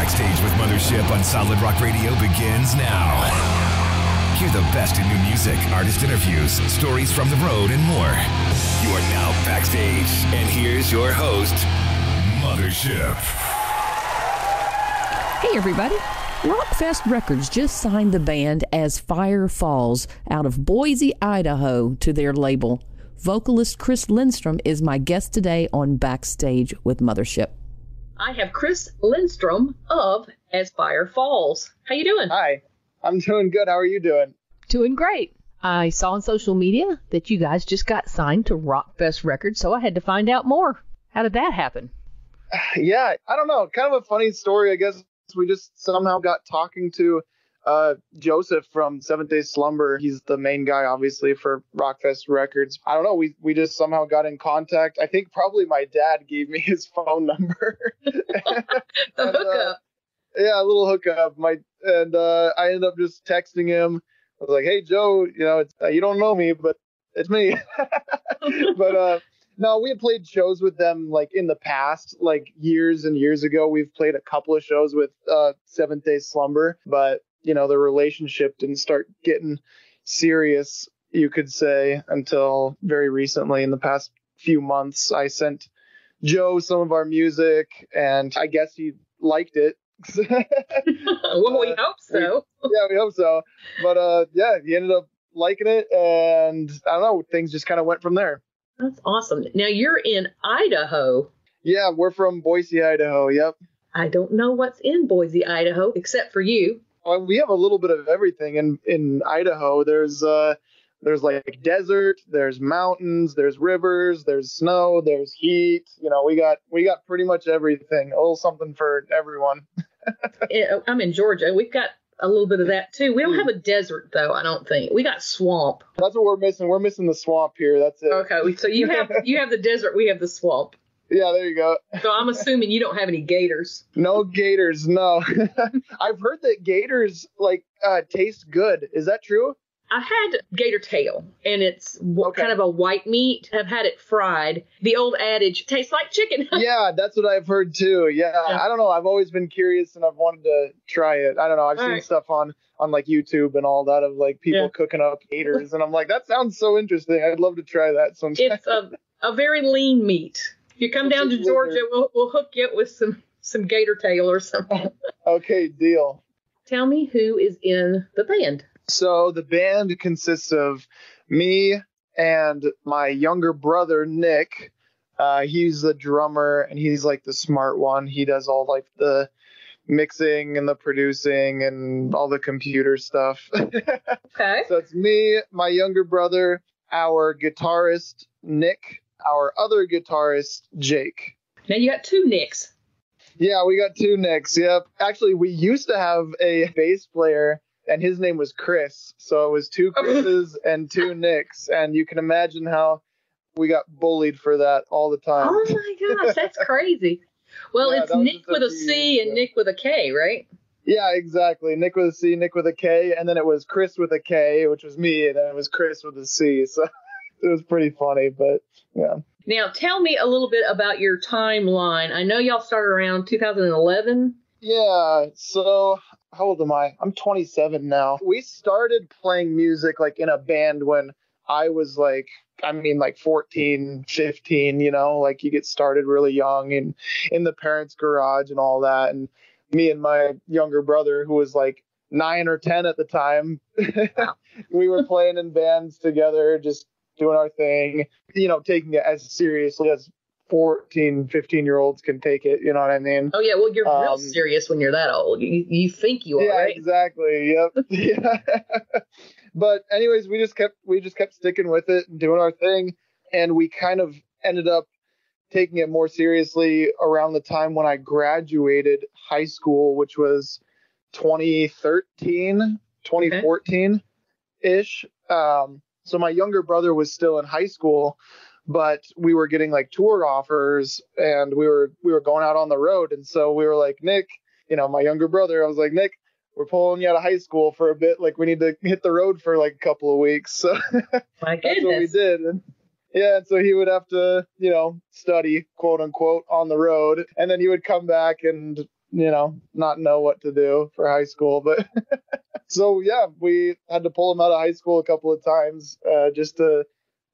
Backstage with Mothership on Solid Rock Radio begins now. Hear the best in new music, artist interviews, stories from the road, and more. You are now backstage, and here's your host, Mothership. Hey, everybody. Rockfest Records just signed the band AsFireFalls out of Boise, Idaho to their label. Vocalist Kris Lindstrom is my guest today on Backstage with Mothership. I have Kris Lindstrom of AsFireFalls. How you doing? Hi. I'm doing good. How are you doing? Doing great. I saw on social media that you guys just got signed to Rockfest Records, so I had to find out more. How did that happen? Yeah, I don't know. Kind of a funny story, I guess. We just somehow got talking to uh, Joseph from Seventh Day Slumber. He's the main guy, obviously, for Rockfest Records. I don't know. We we just somehow got in contact. I think probably my dad gave me his phone number. the and, hookup. Uh, yeah, a little hookup. My and uh, I ended up just texting him. I was like, "Hey Joe, you know, it's, uh, you don't know me, but it's me." but uh, no, we had played shows with them like in the past, like years and years ago. We've played a couple of shows with uh, Seventh Day Slumber, but you know the relationship didn't start getting serious, you could say, until very recently. In the past few months, I sent Joe some of our music, and I guess he liked it. well, we hope so. We, yeah, we hope so. But uh, yeah, he ended up liking it, and I don't know, things just kind of went from there. That's awesome. Now you're in Idaho. Yeah, we're from Boise, Idaho. Yep. I don't know what's in Boise, Idaho, except for you. Well, we have a little bit of everything in in Idaho. There's uh there's like desert, there's mountains, there's rivers, there's snow, there's heat. You know, we got we got pretty much everything. A little something for everyone. I'm in Georgia. We've got a little bit of that too. We don't have a desert though. I don't think we got swamp. That's what we're missing. We're missing the swamp here. That's it. Okay, so you have you have the desert. We have the swamp. Yeah, there you go. So I'm assuming you don't have any gators. No gators, no. I've heard that gators like uh, taste good. Is that true? I had gator tail, and it's okay. kind of a white meat. I've had it fried. The old adage tastes like chicken. yeah, that's what I've heard too. Yeah, yeah, I don't know. I've always been curious, and I've wanted to try it. I don't know. I've all seen right. stuff on on like YouTube and all that of like people yeah. cooking up gators, and I'm like, that sounds so interesting. I'd love to try that sometime. It's a a very lean meat. If you come down to Georgia, we'll we'll hook you up with some some gator tail or something. okay, deal. Tell me who is in the band. So the band consists of me and my younger brother Nick. Uh, he's the drummer and he's like the smart one. He does all like the mixing and the producing and all the computer stuff. okay. So it's me, my younger brother, our guitarist Nick, our other guitarist Jake. Now you got two Nicks. Yeah, we got two Nicks. Yep. Actually, we used to have a bass player and his name was Chris. So it was two oh. Chris's and two Nicks, and you can imagine how we got bullied for that all the time. Oh my gosh, that's crazy. Well, yeah, it's Nick with a C and Nick with a K, right? Yeah, exactly. Nick with a C, Nick with a K, and then it was Chris with a K, which was me, and then it was Chris with a C. So it was pretty funny, but yeah. Now, tell me a little bit about your timeline. I know y'all started around 2011. Yeah, so how old am I? I'm 27 now. We started playing music like in a band when I was like I mean like 14, 15, you know, like you get started really young and in the parents' garage and all that and me and my younger brother who was like 9 or 10 at the time we were playing in bands together just doing our thing, you know, taking it as seriously as 14, 15 year olds can take it. You know what I mean? Oh yeah. Well, you're um, real serious when you're that old. You, you think you are. Yeah, right? exactly. Yep. yeah. but anyways, we just kept we just kept sticking with it and doing our thing, and we kind of ended up taking it more seriously around the time when I graduated high school, which was 2013, 2014 ish. Um, so my younger brother was still in high school but we were getting like tour offers and we were we were going out on the road. And so we were like nick you know my younger brother i was like nick we're pulling you out of high school for a bit. Like we need to hit the road for like a couple of weeks. So that's what we did. And yeah and so he would have to you know study quote unquote on the road. And then he would come back and you know, not know what to do for high school. But so yeah, we had to pull him out of high school a couple of times uh, just to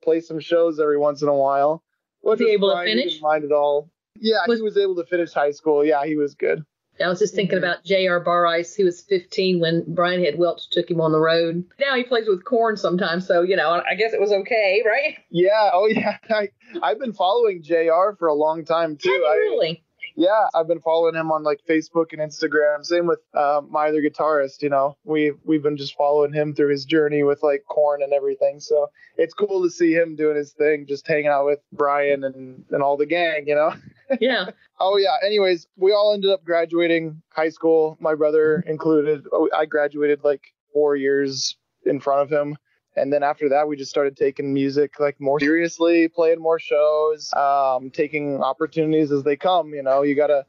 play some shows every once in a while. Was he able to finish? He mind at all. Yeah, was, he was able to finish high school. Yeah, he was good. I was just thinking about J.R. Bareis, who was 15 when Brian Head Welch took him on the road. Now he plays with Korn sometimes, so you know, I guess it was okay, right? Yeah. Oh yeah. I, I've been following J.R. for a long time too. Have you really? Yeah, I've been following him on like Facebook and Instagram. Same with uh, my other guitarist. You know, we we've been just following him through his journey with like Korn and everything. So it's cool to see him doing his thing, just hanging out with Brian and and all the gang. You know. Yeah. oh yeah. Anyways, we all ended up graduating high school. My brother included. Oh, I graduated like four years in front of him and then after that we just started taking music like more seriously playing more shows um, taking opportunities as they come you know? You gotta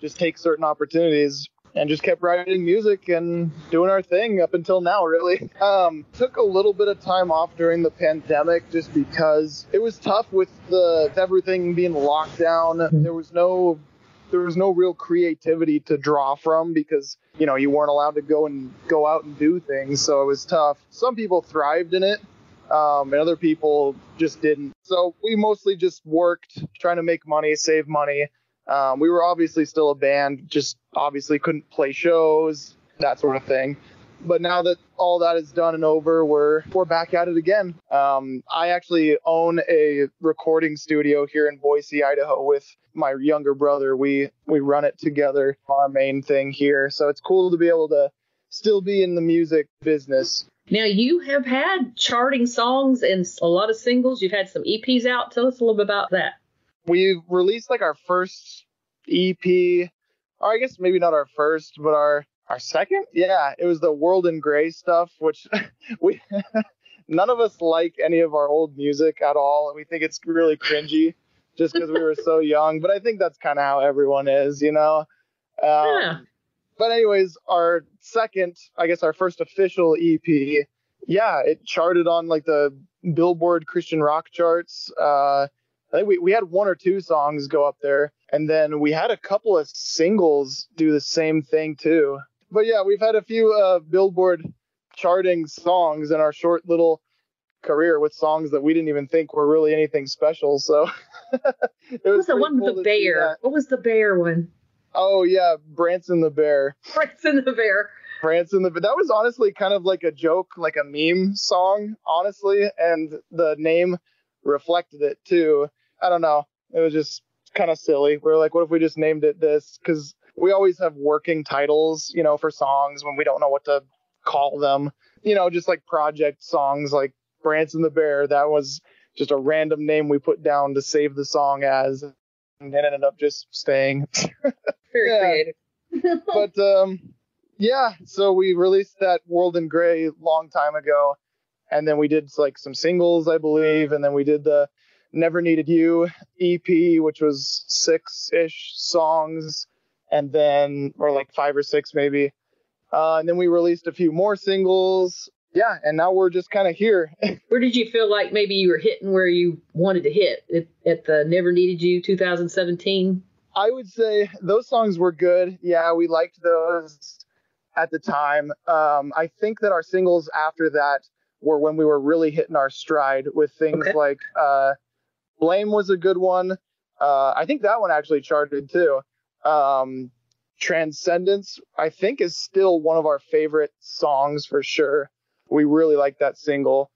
just take certain opportunities and just kept writing music and doing our thing up until now really. Um, took a little bit of time off during the pandemic just because it was tough with the everything being locked down. There was no there was no real creativity to draw from because you know you weren't allowed to go and go out and do things so it was tough. Some people thrived in it um, and other people just didn't. So we mostly just worked trying to make money save money. Um, we were obviously still a band just obviously couldn't play shows that sort of thing but now that all that is done and over, we're we're back at it again. Um, I actually own a recording studio here in Boise, Idaho, with my younger brother. We we run it together, our main thing here. So it's cool to be able to still be in the music business. Now you have had charting songs and a lot of singles. You've had some EPs out. Tell us a little bit about that. We released like our first EP, or I guess maybe not our first, but our our second, yeah, it was the World in Gray stuff, which we none of us like any of our old music at all. and We think it's really cringy just because we were so young. But I think that's kind of how everyone is, you know. Um, yeah. But anyways, our second, I guess our first official EP, yeah, it charted on like the Billboard Christian rock charts. Uh, I think we, we had one or two songs go up there, and then we had a couple of singles do the same thing too but yeah, we've had a few uh, Billboard charting songs in our short little career with songs that we didn't even think were really anything special. So it was what was the one with the bear? What was the bear one? Oh yeah, Branson the bear. Branson the bear. Branson the that was honestly kind of like a joke, like a meme song, honestly, and the name reflected it too. I don't know. It was just kind of silly. We are like, what if we just named it this? Because we always have working titles, you know, for songs when we don't know what to call them. You know, just like project songs like Branson the Bear. That was just a random name we put down to save the song as, and it ended up just staying. Very creative. but um, yeah, so we released that World in Gray long time ago, and then we did like some singles, I believe, and then we did the Never Needed You EP, which was six ish songs and then or like five or six maybe. Uh, and then we released a few more singles. Yeah, and now we're just kind of here. where did you feel like maybe you were hitting where you wanted to hit at, at the Never Needed You 2017? I would say those songs were good. Yeah, we liked those at the time. Um, I think that our singles after that were when we were really hitting our stride with things okay. like uh, Blame was a good one. Uh, I think that one actually charted too. Um, Transcendence, I think, is still one of our favorite songs for sure. We really like that single.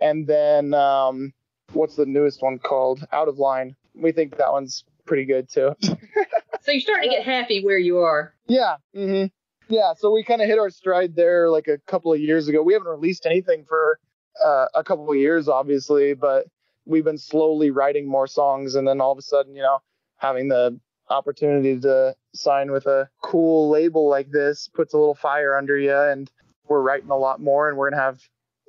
And then, um, what's the newest one called? Out of Line. We think that one's pretty good too. so you're starting to get happy where you are. Yeah. Mm-hmm. Yeah. So we kind of hit our stride there like a couple of years ago. We haven't released anything for uh, a couple of years, obviously, but we've been slowly writing more songs, and then all of a sudden, you know, having the opportunity to sign with a cool label like this puts a little fire under you and we're writing a lot more and we're going to have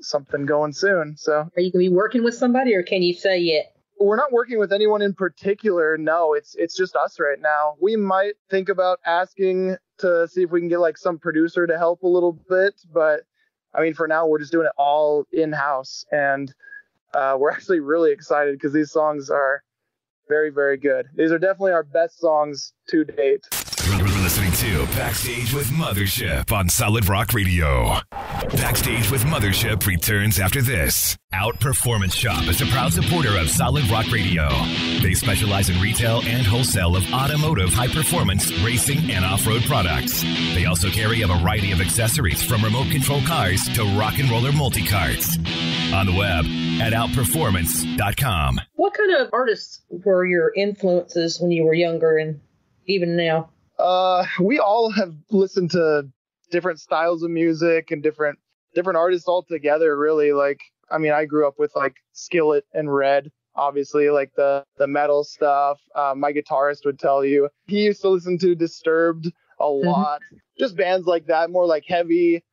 something going soon. So are you going to be working with somebody or can you say it? We're not working with anyone in particular. No, it's it's just us right now. We might think about asking to see if we can get like some producer to help a little bit, but I mean for now we're just doing it all in house and uh, we're actually really excited because these songs are very, very good. These are definitely our best songs to date. The listening to Backstage with Mothership on Solid Rock Radio. Backstage with Mothership returns after this. Outperformance Shop is a proud supporter of Solid Rock Radio. They specialize in retail and wholesale of automotive high performance racing and off road products. They also carry a variety of accessories from remote control cars to rock and roller multi carts. On the web at outperformance.com. What kind of artists were your influences when you were younger and even now? Uh, we all have listened to different styles of music and different different artists all together. Really, like I mean, I grew up with like Skillet and Red, obviously, like the the metal stuff. Uh, my guitarist would tell you he used to listen to Disturbed a Mm-hmm. lot. Just bands like that, more like heavy,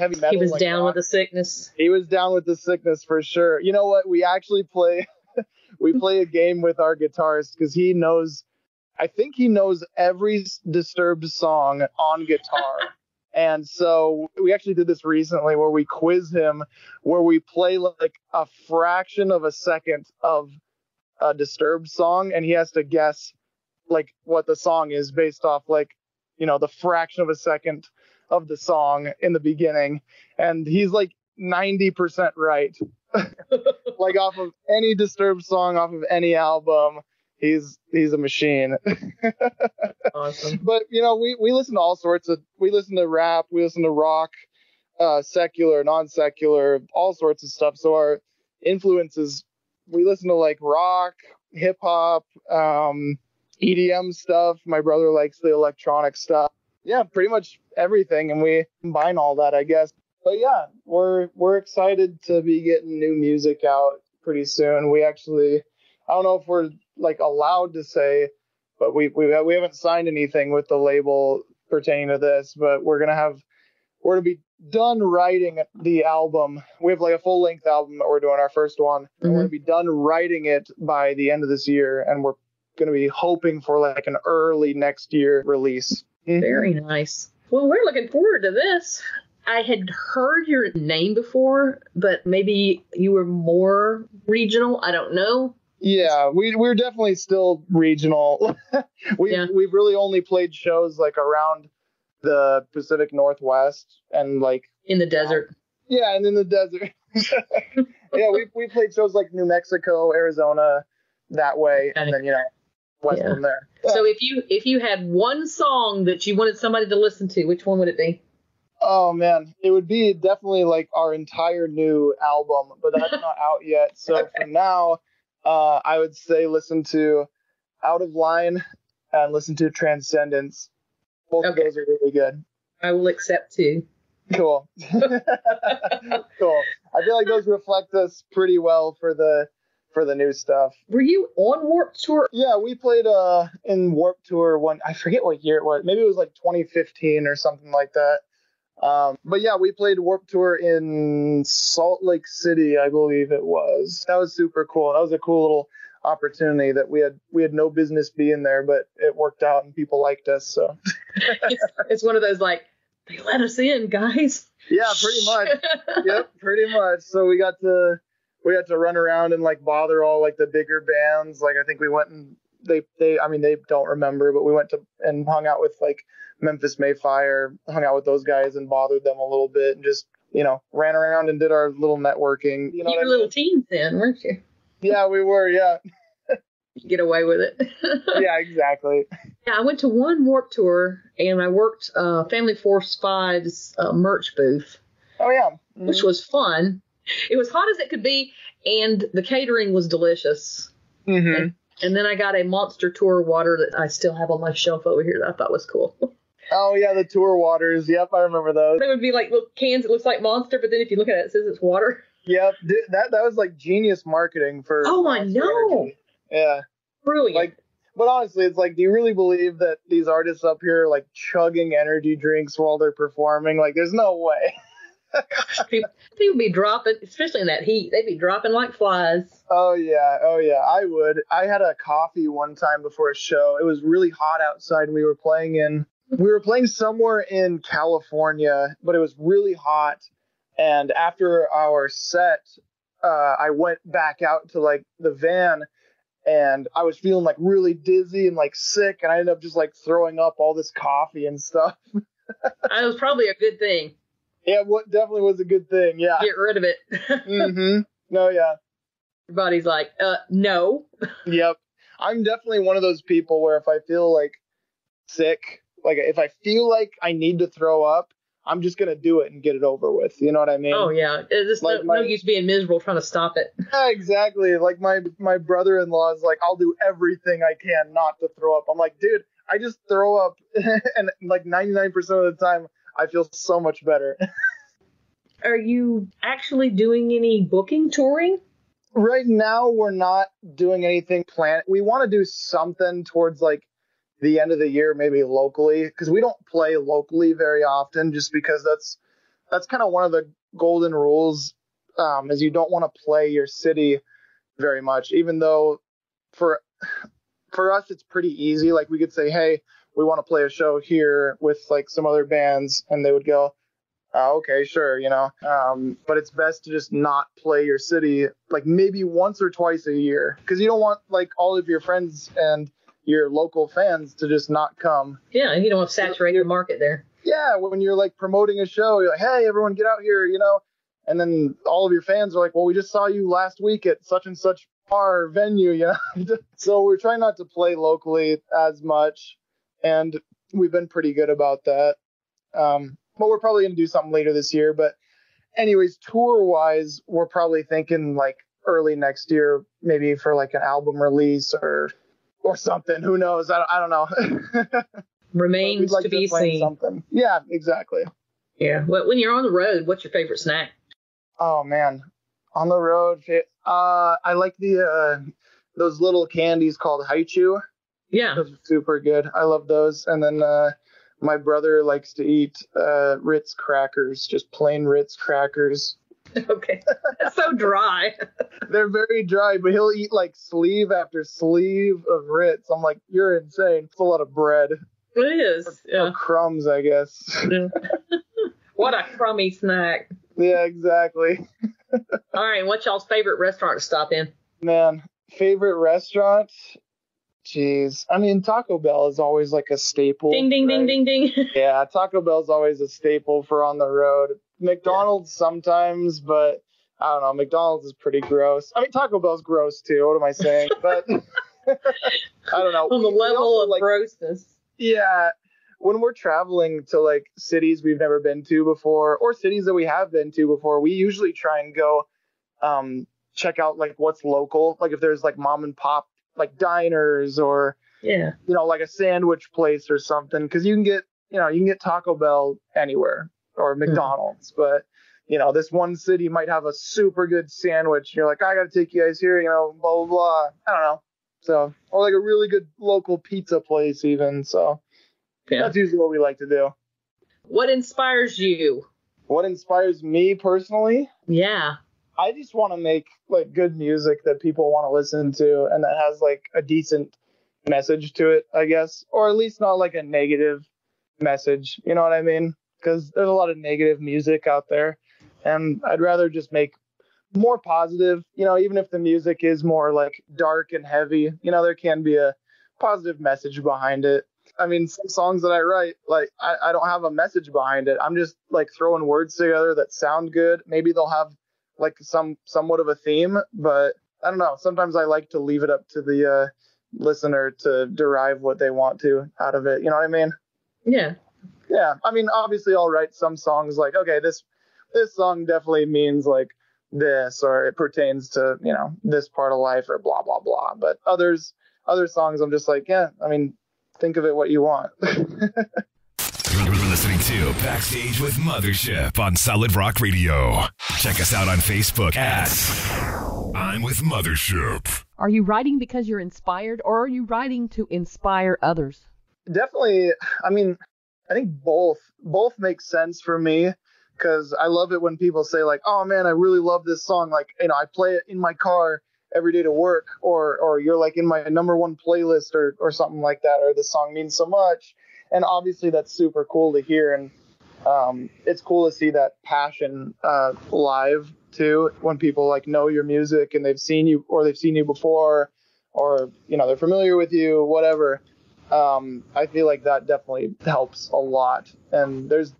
heavy metal. He was like down rock. with the sickness. He was down with the sickness for sure. You know what? We actually play we play a game with our guitarist because he knows I think he knows every disturbed song on guitar. and so we actually did this recently where we quiz him where we play like a fraction of a second of a disturbed song and he has to guess like what the song is based off like you know the fraction of a second of the song in the beginning and he's like 90% right. Like off of any disturbed song off of any album he's he's a machine. Awesome. but you know we we listen to all sorts of we listen to rap we listen to rock uh secular non-secular all sorts of stuff. So our influences we listen to like rock hip hop um edm stuff. My brother likes the electronic stuff yeah pretty much everything and we combine all that i guess but yeah we're we're excited to be getting new music out pretty soon we actually i don't know if we're like allowed to say but we we we haven't signed anything with the label pertaining to this. But we're gonna have we're gonna be done writing the album. We have like a full length album that we're doing our first one, and we're mm-hmm. gonna be done writing it by the end of this year, and we're gonna be hoping for like an early next year release. Mm-hmm. Very nice. Well, we're looking forward to this. I had heard your name before, but maybe you were more regional. I don't know. Yeah, we we're definitely still regional. we Yeah. we've really only played shows like around the Pacific Northwest and like In the desert. Yeah, and in the desert. yeah, we we played shows like New Mexico, Arizona, that way, and then you know, west Yeah. from there. So if you if you had one song that you wanted somebody to listen to, which one would it be? Oh man, it would be definitely like our entire new album, but that's not out yet. So for now, uh, I would say listen to Out of Line and listen to Transcendence. Both Okay. of those are really good. I will accept two. Cool. cool. I feel like those reflect us pretty well for the for the new stuff. Were you on Warp Tour? Yeah, we played uh in Warp Tour one. I forget what year it was. Maybe it was like 2015 or something like that. Um, but yeah, we played Warp Tour in Salt Lake City, I believe it was. That was super cool. That was a cool little opportunity that we had we had no business being there, but it worked out and people liked us. So It's, it's one of those like they let us in, guys. yeah, pretty much. yep, pretty much. So we got to we had to run around and like bother all like the bigger bands. Like I think we went and they they I mean they don't remember, but we went to and hung out with like Memphis May Fire, hung out with those guys and bothered them a little bit and just you know ran around and did our little networking. You know you were I little mean? teens then, weren't you? Yeah, we were. Yeah, get away with it. yeah, exactly. Yeah, I went to one Warp Tour and I worked uh, Family Force 5's uh, merch booth, Oh yeah. which was fun. It was hot as it could be, and the catering was delicious. hmm And then I got a Monster Tour water that I still have on my shelf over here that I thought was cool. Oh yeah, the tour waters. Yep, I remember those. They would be like little cans. It looks like Monster, but then if you look at it, it says it's water. Yep, that that was like genius marketing for. Oh, I know. Energy. Yeah. Brilliant. Like, but honestly, it's like, do you really believe that these artists up here are like chugging energy drinks while they're performing? Like, there's no way. people, people be dropping, especially in that heat. They'd be dropping like flies. Oh yeah, oh yeah, I would. I had a coffee one time before a show. It was really hot outside, and we were playing in. We were playing somewhere in California, but it was really hot. And after our set, uh, I went back out to like the van, and I was feeling like really dizzy and like sick, and I ended up just like throwing up all this coffee and stuff. that was probably a good thing. Yeah, what definitely was a good thing. Yeah. Get rid of it. mm-hmm. No, yeah. Your body's like, uh, no. yep. I'm definitely one of those people where if I feel like sick, like if I feel like I need to throw up, I'm just gonna do it and get it over with. You know what I mean? Oh yeah, it's like no, my, no use being miserable trying to stop it. Yeah, exactly. Like my my brother-in-law is like, I'll do everything I can not to throw up. I'm like, dude, I just throw up, and like 99% of the time, I feel so much better. Are you actually doing any booking touring? Right now, we're not doing anything planned. We want to do something towards like the end of the year, maybe locally, because we don't play locally very often, just because that's that's kind of one of the golden rules. Um, is you don't want to play your city very much, even though for for us it's pretty easy. Like we could say, hey, we want to play a show here with like some other bands, and they would go, oh, okay, sure, you know. Um, but it's best to just not play your city like maybe once or twice a year, because you don't want like all of your friends and your local fans to just not come. Yeah, and you don't want to saturate your market there. Yeah, when you're like promoting a show, you're like, hey, everyone, get out here, you know. And then all of your fans are like, well, we just saw you last week at such and such bar venue, you know. so we're trying not to play locally as much, and we've been pretty good about that. Um, but we're probably gonna do something later this year. But anyways, tour wise, we're probably thinking like early next year, maybe for like an album release or or something. Who knows? I don't, I don't know. Remains like to be seen. Something. Yeah, exactly. Yeah. Well, when you're on the road, what's your favorite snack? Oh man, on the road, uh, I like the uh, those little candies called Hi-Chew. Yeah. Those are super good. I love those. And then uh, my brother likes to eat uh, Ritz crackers, just plain Ritz crackers. Okay. That's so dry. They're very dry, but he'll eat like sleeve after sleeve of Ritz. I'm like, you're insane. It's a lot of bread. It is. Or, yeah. Or crumbs, I guess. what a crummy snack. Yeah, exactly. All right. What's y'all's favorite restaurant to stop in? Man, favorite restaurant? Jeez. I mean, Taco Bell is always like a staple. Ding, ding, right? ding, ding, ding. yeah, Taco Bell is always a staple for on the road. McDonald's yeah. sometimes, but I don't know. McDonald's is pretty gross. I mean, Taco Bell's gross too. What am I saying? But I don't know. On the level of like, grossness. Yeah. When we're traveling to like cities we've never been to before or cities that we have been to before, we usually try and go um, check out like what's local. Like if there's like mom and pop like diners or yeah, you know, like a sandwich place or something. Cause you can get, you know, you can get Taco Bell anywhere or hmm. McDonald's, mm-hmm. but you know, this one city might have a super good sandwich. You're like, I got to take you guys here, you know, blah, blah, blah. I don't know. So, or like a really good local pizza place, even. So, yeah. that's usually what we like to do. What inspires you? What inspires me personally? Yeah. I just want to make like good music that people want to listen to and that has like a decent message to it, I guess, or at least not like a negative message. You know what I mean? Because there's a lot of negative music out there, and I'd rather just make more positive. You know, even if the music is more like dark and heavy, you know, there can be a positive message behind it. I mean, some songs that I write, like I, I don't have a message behind it. I'm just like throwing words together that sound good. Maybe they'll have like some somewhat of a theme, but I don't know. Sometimes I like to leave it up to the uh, listener to derive what they want to out of it. You know what I mean? Yeah. Yeah. I mean, obviously, I'll write some songs like, okay, this this song definitely means like this, or it pertains to you know this part of life, or blah blah blah. But others, other songs, I'm just like, yeah. I mean, think of it what you want. listening to Backstage with Mothership on Solid Rock Radio. Check us out on Facebook at I'm with Mothership. Are you writing because you're inspired or are you writing to inspire others? Definitely. I mean, I think both. Both make sense for me because I love it when people say, like, oh man, I really love this song. Like, you know, I play it in my car every day to work or or you're like in my number one playlist or or something like that or this song means so much and obviously that's super cool to hear and um, it's cool to see that passion uh, live too when people like know your music and they've seen you or they've seen you before or you know they're familiar with you, whatever. Um, I feel like that definitely helps a lot. And there's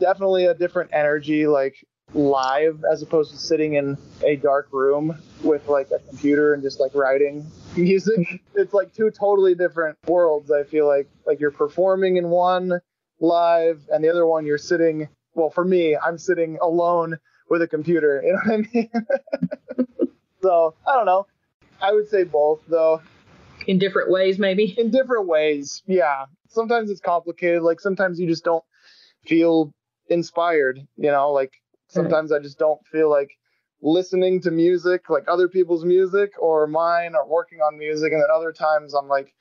definitely a different energy, like live, as opposed to sitting in a dark room with like a computer and just like writing music. It's like two totally different worlds. I feel like like you're performing in one live, and the other one you're sitting. Well, for me, I'm sitting alone with a computer. You know what I mean? so I don't know. I would say both, though. In different ways, maybe. In different ways, yeah. Sometimes it's complicated. Like sometimes you just don't feel inspired. You know, like sometimes I just don't feel like listening to music, like other people's music or mine, or working on music. And then other times I'm like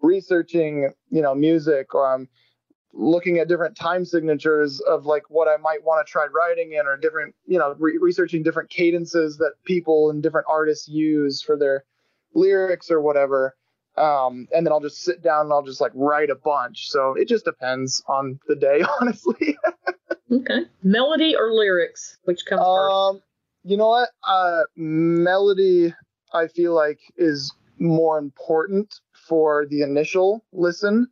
researching, you know, music, or I'm looking at different time signatures of like what I might want to try writing in, or different, you know, re- researching different cadences that people and different artists use for their lyrics or whatever. Um, and then I'll just sit down and I'll just like write a bunch. So it just depends on the day, honestly. okay. Melody or lyrics? Which comes um, first? You know what? Uh, melody, I feel like, is more important for the initial listen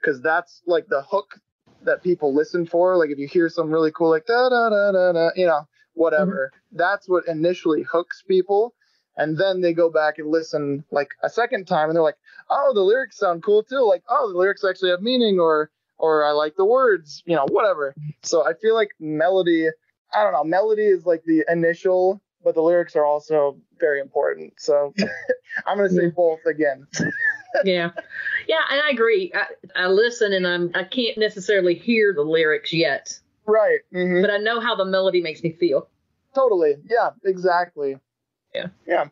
because that's like the hook that people listen for. Like if you hear some really cool, like da da da da da, you know, whatever, mm-hmm. that's what initially hooks people. And then they go back and listen like a second time and they're like, oh, the lyrics sound cool too. Like, oh, the lyrics actually have meaning or, or I like the words, you know, whatever. So I feel like melody, I don't know, melody is like the initial, but the lyrics are also very important. So I'm going to say both again. yeah. Yeah. And I agree. I, I listen and I'm, I can't necessarily hear the lyrics yet. Right. Mm-hmm. But I know how the melody makes me feel. Totally. Yeah, exactly. Yeah. Yeah.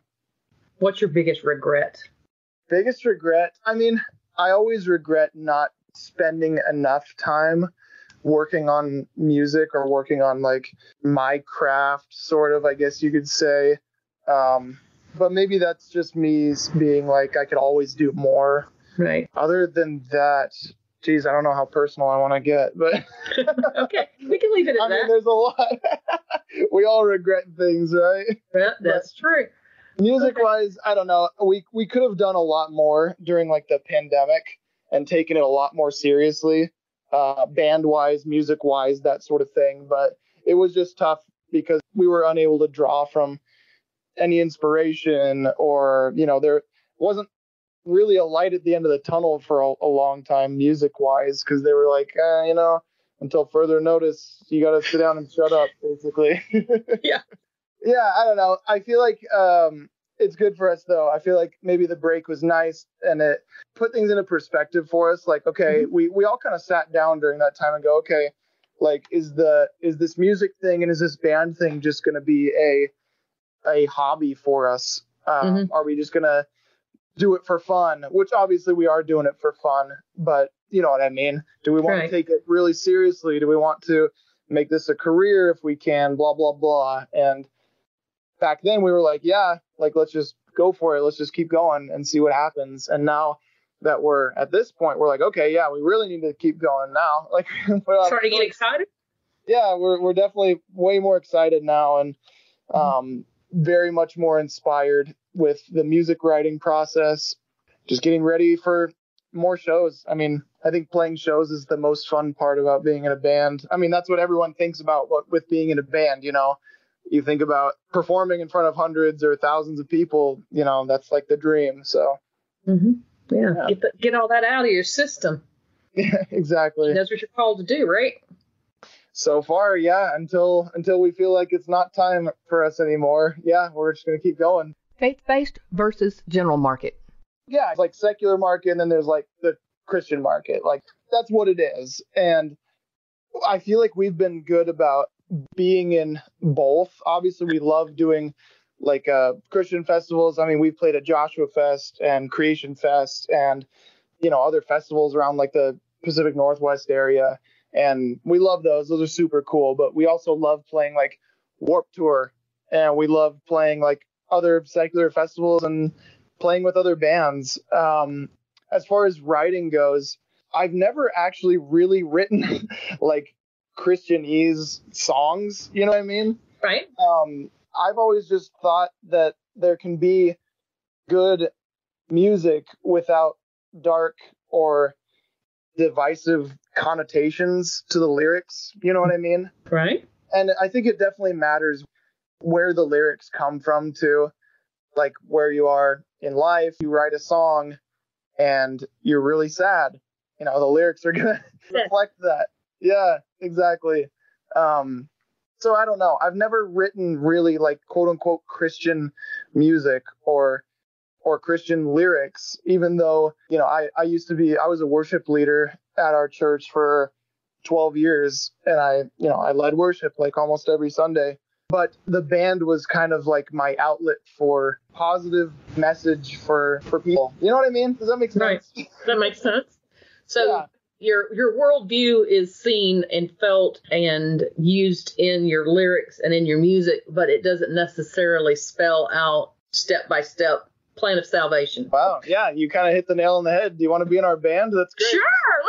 What's your biggest regret? Biggest regret? I mean, I always regret not spending enough time working on music or working on like my craft, sort of, I guess you could say. Um, but maybe that's just me being like, I could always do more. Right. Other than that, geez, I don't know how personal I want to get, but okay, we can leave it at I that. Mean, there's a lot. we all regret things, right? Yeah, that's but true. Music wise, I don't know. We we could have done a lot more during like the pandemic and taken it a lot more seriously, uh, band wise, music wise, that sort of thing. But it was just tough because we were unable to draw from any inspiration or you know there wasn't really a light at the end of the tunnel for a, a long time music wise because they were like eh, you know until further notice you got to sit down and shut up basically. Yeah. Yeah i don't know. I feel like um it's good for us though i feel like maybe the break was nice and it put things into perspective for us like okay mm-hmm. we we all kind of sat down during that time and go okay like is the is this music thing and is this band thing just going to be a a hobby for us um, mm-hmm. are we just going to do it for fun, which obviously we are doing it for fun, but you know what I mean? Do we want right. to take it really seriously? Do we want to make this a career if we can, blah, blah, blah. And back then we were like, yeah, like let's just go for it. Let's just keep going and see what happens. And now that we're at this point, we're like, okay, yeah, we really need to keep going now. Like, starting to get excited. Yeah, we're we're definitely way more excited now, and mm-hmm. um, very much more inspired with the music writing process, just getting ready for more shows. I mean, I think playing shows is the most fun part about being in a band. I mean, that's what everyone thinks about what, with being in a band, you know. You think about performing in front of hundreds or thousands of people, you know, that's like the dream. So, mm-hmm. yeah, yeah. Get, the, get all that out of your system. Yeah, exactly. That's what you're called to do, right? so far, yeah, until until we feel like it's not time for us anymore, yeah, we're just gonna keep going. Faith based versus general market. Yeah, it's like secular market, and then there's like the Christian market. Like that's what it is, and I feel like we've been good about being in both. Obviously, we love doing like uh, Christian festivals. I mean, we've played at Joshua Fest and Creation Fest, and you know other festivals around like the Pacific Northwest area and we love those. Those are super cool. But we also love playing like Warp Tour, and we love playing like other secular festivals and playing with other bands. Um, as far as writing goes, I've never actually really written like Christianese songs. You know what I mean? Right. Um, I've always just thought that there can be good music without dark or divisive connotations to the lyrics. You know what I mean? Right. And I think it definitely matters where the lyrics come from too. Like where you are in life, you write a song and you're really sad. You know, the lyrics are gonna reflect that. Yeah, exactly. Um so I don't know. I've never written really like quote unquote Christian music or or Christian lyrics, even though, you know, I, I used to be I was a worship leader at our church for 12 years and I, you know, I led worship like almost every Sunday. But the band was kind of like my outlet for positive message for for people. You know what I mean? Does that make sense? Right. That makes sense. So Yeah. Your your worldview is seen and felt and used in your lyrics and in your music, but it doesn't necessarily spell out step by step plan of salvation. Wow. Yeah, you kind of hit the nail on the head. Do you want to be in our band? That's great. Sure,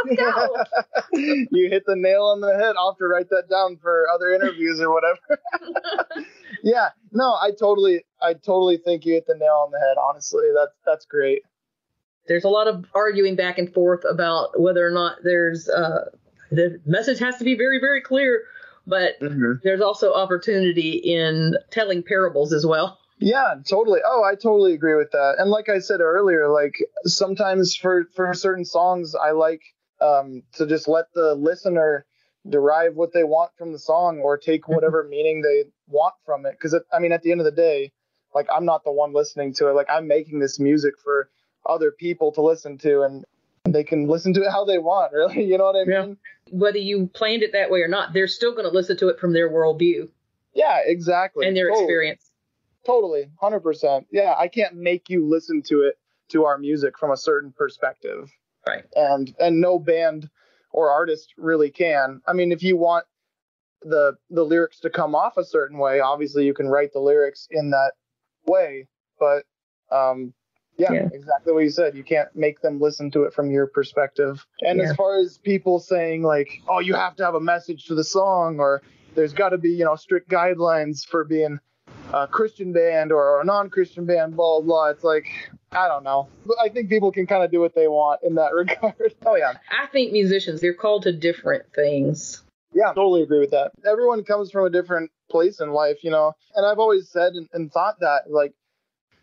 let's go. you hit the nail on the head. I'll have to write that down for other interviews or whatever. yeah, no, I totally, I totally think you hit the nail on the head. Honestly, that's that's great. There's a lot of arguing back and forth about whether or not there's uh, the message has to be very very clear but Mhm. there's also opportunity in telling parables as well Yeah, totally. Oh, I totally agree with that. And like I said earlier, like sometimes for for certain songs, I like um, to just let the listener derive what they want from the song or take whatever meaning they want from it. Because I mean, at the end of the day, like I'm not the one listening to it. Like I'm making this music for other people to listen to, and they can listen to it how they want. Really, you know what I mean? Yeah. whether you planned it that way or not they're still going to listen to it from their worldview Yeah, exactly. and their Totally. experience Totally, hundred percent. Yeah, I can't make you listen to it to our music from a certain perspective, right and and no band or artist really can. I mean, if you want the the lyrics to come off a certain way, obviously you can write the lyrics in that way. But um, yeah, Yeah. exactly what you said. You can't make them listen to it from your perspective. And Yeah. as far as people saying like, oh, you have to have a message to the song, or there's got to be you know strict guidelines for being a Christian band or a non-Christian band, blah blah. blah. It's like I don't know. But I think people can kind of do what they want in that regard. oh yeah, i think musicians they're called to different things yeah, totally agree with that. Everyone comes from a different place in life, you know. And I've always said and, and thought that like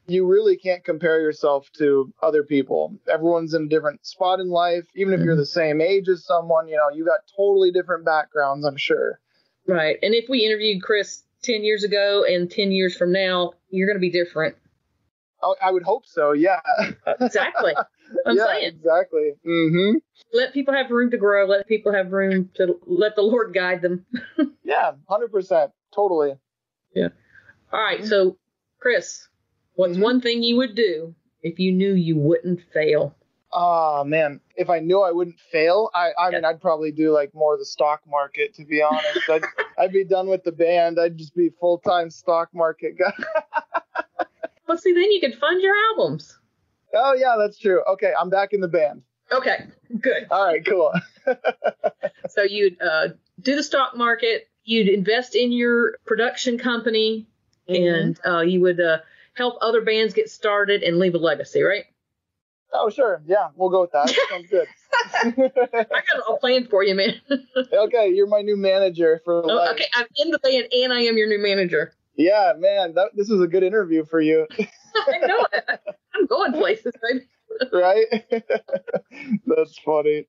you really can't compare yourself to other people. Everyone's in a different spot in life. Even if you're the same age as someone, you know, you got totally different backgrounds. I'm sure. right and if we interviewed Kris 10 years ago and 10 years from now you're going to be different I, I would hope so. Yeah. exactly i'm yeah, saying exactly. Mm-hmm. let people have room to grow let people have room to let the lord guide them Yeah, hundred percent. Totally. Yeah. All right so Kris what's Mhm. one thing you would do if you knew you wouldn't fail Oh man, if I knew I wouldn't fail, I I mean I'd probably do like more of the stock market to be honest. I'd I'd be done with the band. I'd just be full time stock market guy. well see then you could fund your albums oh yeah, that's true. Okay, I'm back in the band. okay good All right, cool. so you'd uh, do the stock market you'd invest in your production company and uh, you would uh, help other bands get started and leave a legacy right Oh sure, yeah, we'll go with that. Sounds good. i got a plan for you man okay, you're my new manager for oh, life. Oh, okay i'm in the band and i am your new manager Yeah, man, that this was a good interview for you, i know it i'm going places baby right? that's funny.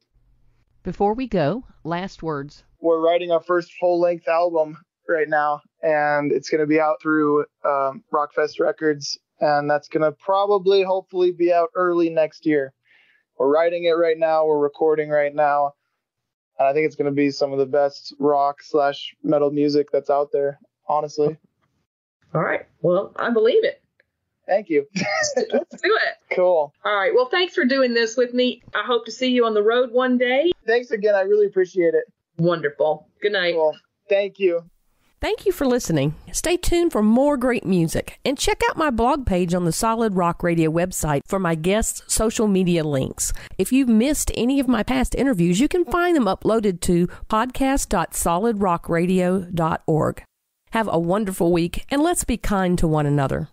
Before we go, last words. we're writing our first full length album right now, and it's going to be out through um, Rockfest Records, and that's going to probably, hopefully, be out early next year. We're writing it right now, we're recording right now, and I think it's going to be some of the best rock slash metal music that's out there. Honestly, all right well i believe it thank you. let's do it cool. all right well thanks for doing this with me i hope to see you on the road one day Thanks again. I really appreciate it. wonderful good night Cool. Thank you. Thank you for listening. Stay tuned for more great music and check out my blog page on the Solid Rock Radio website for my guests' social media links. If you've missed any of my past interviews, you can find them uploaded to podcast.solidrockradio.org. Have a wonderful week and let's be kind to one another.